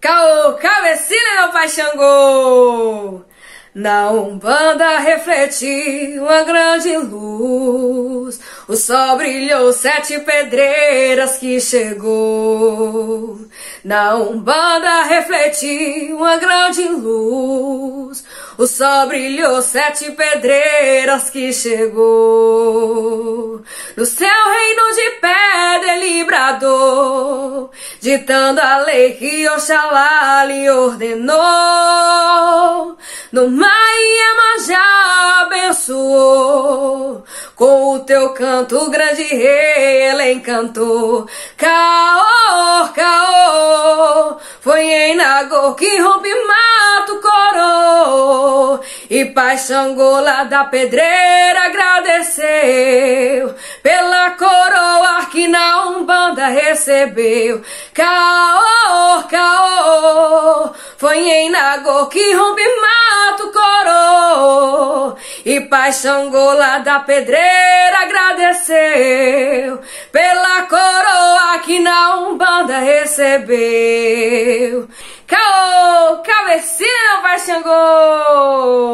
Caô, cabecilha, meu Xangô! Na Umbanda refletiu uma grande luz, o sol brilhou sete pedreiras que chegou. Na Umbanda refletiu uma grande luz, o sol brilhou sete pedreiras que chegou. No seu reino de pedra ditando a lei que Oxalá lhe ordenou. No mar já abençoou, com o teu canto grande rei ele encantou. Caô, caô, foi em Nagô que rompe mato coroa. E Pai Xangô da pedreira agradeceu pela coroa que na Recebeu. Caô, caô, foi em Nagô que rompe mato coroa. E Pai Xangô da pedreira agradeceu pela coroa que na Umbanda recebeu. Caô, cabecinha, Pai Xangô!